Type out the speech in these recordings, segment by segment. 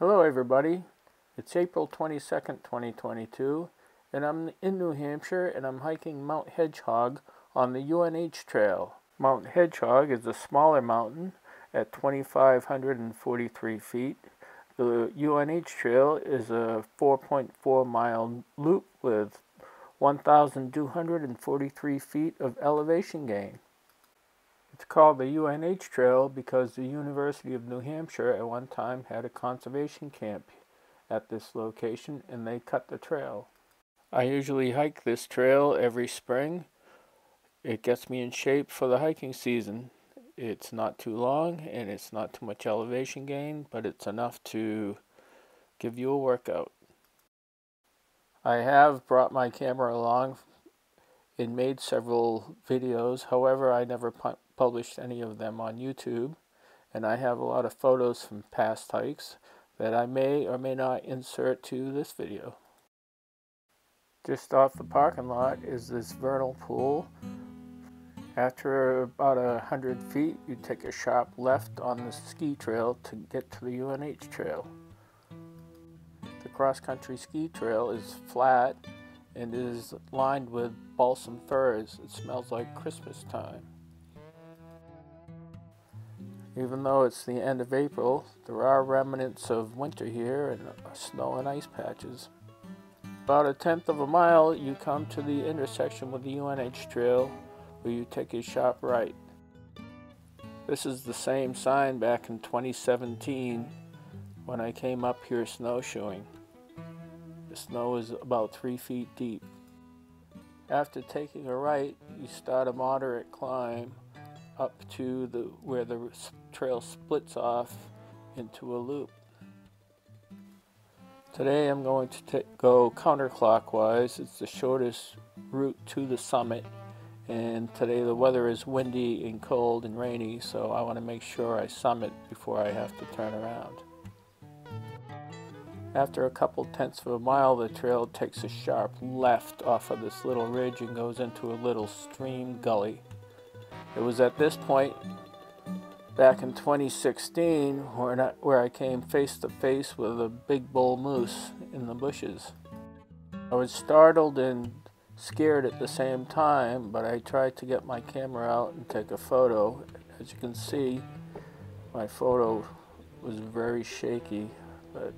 Hello everybody, it's April 22nd, 2022, and I'm in New Hampshire and I'm hiking Mount Hedgehog on the UNH Trail. Mount Hedgehog is a smaller mountain at 2,543 feet. The UNH Trail is a 4.4 mile loop with 1,243 feet of elevation gain. It's called the UNH Trail because the University of New Hampshire at one time had a conservation camp at this location and they cut the trail. I usually hike this trail every spring. It gets me in shape for the hiking season. It's not too long and it's not too much elevation gain, but it's enough to give you a workout. I have brought my camera along and made several videos. However, I never pu published any of them on YouTube. And I have a lot of photos from past hikes that I may or may not insert to this video. Just off the parking lot is this vernal pool. After about a hundred feet, you take a sharp left on the ski trail to get to the UNH trail. The cross-country ski trail is flat and is lined with balsam firs. It smells like Christmas time. Even though it's the end of April, there are remnants of winter here and snow and ice patches. About a tenth of a mile, you come to the intersection with the UNH trail where you take a sharp right. This is the same sign back in 2017 when I came up here snowshoeing. The snow is about three feet deep. After taking a right, you start a moderate climb up to the where the trail splits off into a loop. Today I'm going to go counterclockwise. It's the shortest route to the summit and today the weather is windy and cold and rainy so I want to make sure I summit before I have to turn around. After a couple tenths of a mile the trail takes a sharp left off of this little ridge and goes into a little stream gully. It was at this point back in 2016 where, where I came face to face with a big bull moose in the bushes. I was startled and scared at the same time, but I tried to get my camera out and take a photo. As you can see, my photo was very shaky, but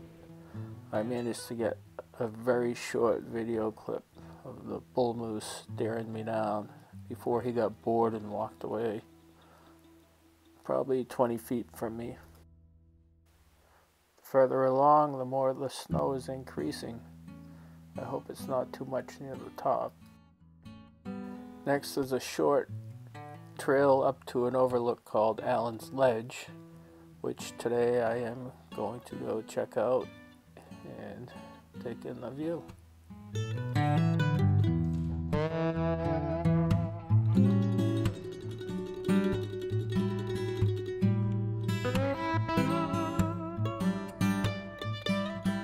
I managed to get a very short video clip of the bull moose staring me down before he got bored and walked away. Probably 20 feet from me. Further along, the more the snow is increasing. I hope it's not too much near the top. Next is a short trail up to an overlook called Allen's Ledge, which today I am going to go check out take in the view.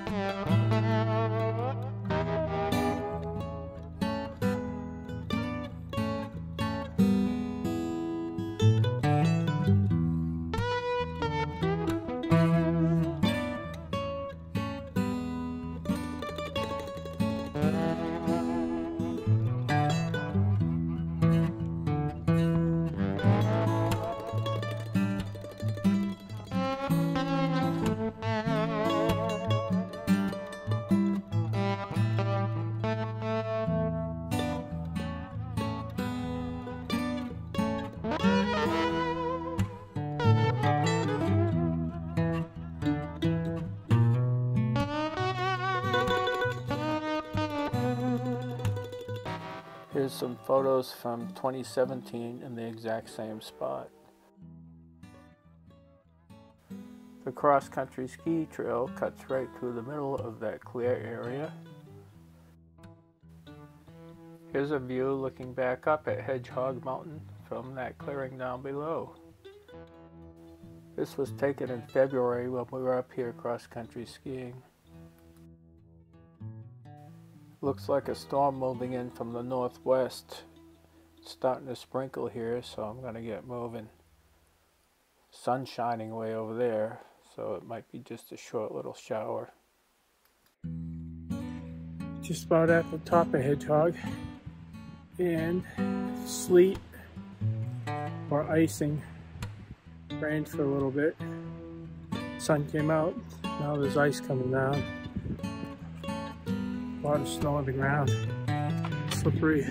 Here's some photos from 2017 in the exact same spot. The cross-country ski trail cuts right through the middle of that clear area. Here's a view looking back up at Hedgehog Mountain from that clearing down below. This was taken in February when we were up here cross-country skiing. Looks like a storm moving in from the northwest It's starting to sprinkle here, so I'm going to get moving. Sun shining way over there, so it might be just a short little shower. Just about at the top of Hedgehog, and sleet or icing rained for a little bit. Sun came out, now there's ice coming down. A lot of snow on the ground, slippery.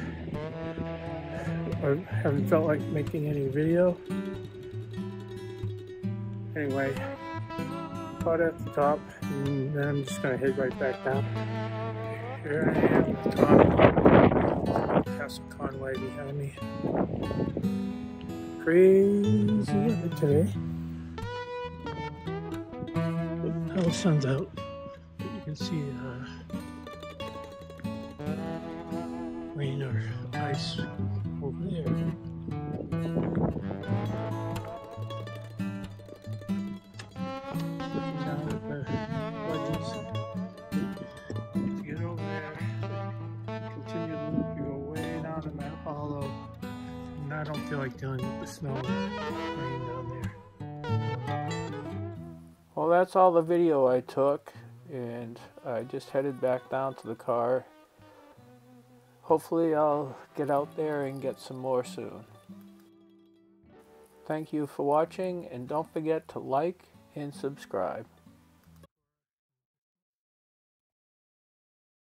I haven't felt like making any video. Anyway, caught at the top, and then I'm just gonna head right back down. Here I am at the top. Passaconaway behind me. Crazy weather today. The sun's out. But you can see uh, that hollow. And I don't feel like dealing with the snow rain down there. Well, that's all the video I took, and I just headed back down to the car. Hopefully, I'll get out there and get some more soon. Thank you for watching, and don't forget to like and subscribe.